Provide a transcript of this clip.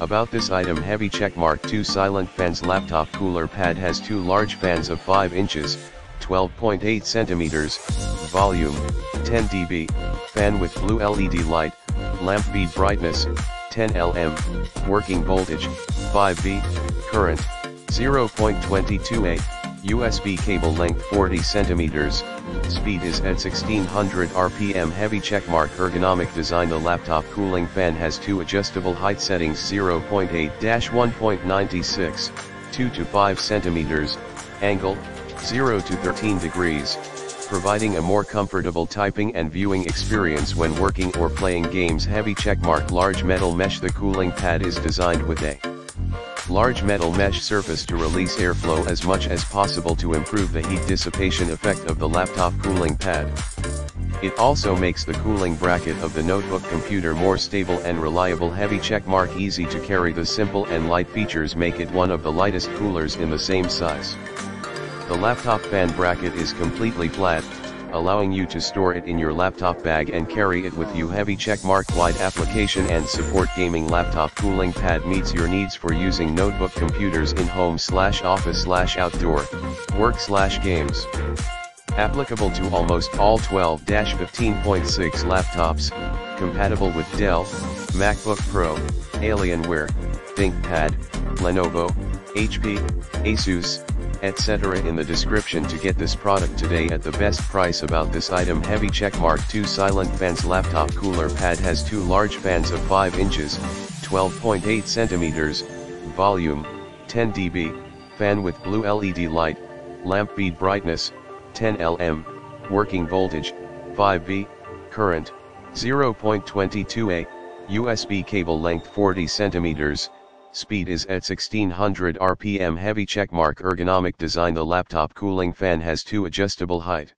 About this item Heavy Checkmark 2 Silent Fans Laptop Cooler Pad has two large fans of 5 inches, 12.8 centimeters, volume, 10 dB, fan with blue LED light, lamp bead brightness, 10 lm, working voltage, 5V, current, 0.228, USB cable length 40 centimeters, speed is at 1600 RPM heavy checkmark ergonomic design. The laptop cooling fan has two adjustable height settings 0.8-1.96, 2 to 5 centimeters, angle, 0 to 13 degrees, providing a more comfortable typing and viewing experience when working or playing games. Heavy checkmark large metal mesh. The cooling pad is designed with a large metal mesh surface to release airflow as much as possible to improve the heat dissipation effect of the laptop cooling pad. It also makes the cooling bracket of the notebook computer more stable and reliable heavy checkmark easy to carry the simple and light features make it one of the lightest coolers in the same size. The laptop fan bracket is completely flat, allowing you to store it in your laptop bag and carry it with you heavy checkmark wide application and support gaming laptop cooling pad meets your needs for using notebook computers in home slash office slash outdoor, work slash games. Applicable to almost all 12-15.6 laptops, compatible with Dell, MacBook Pro, Alienware, ThinkPad, Lenovo, HP, Asus, etc. in the description to get this product today at the best price about this item heavy checkmark 2 silent fans laptop cooler pad has two large fans of 5 inches 12.8 centimeters volume 10 dB fan with blue LED light lamp bead brightness 10 lm working voltage 5V current 0.22A, USB cable length 40 centimeters speed is at 1600 rpm heavy checkmark ergonomic design. The laptop cooling fan has two adjustable height